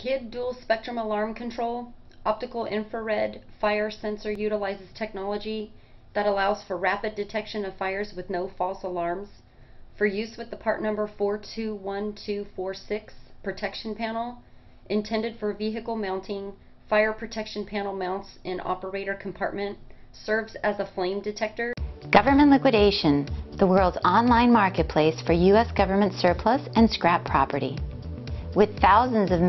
Kidde Dual Spectrum Alarm Control optical infrared fire sensor utilizes technology that allows for rapid detection of fires with no false alarms. For use with the part number 421246 protection panel, intended for vehicle mounting, fire protection panel mounts in operator compartment, serves as a flame detector. Government Liquidation, the world's online marketplace for U.S. government surplus and scrap property. With thousands of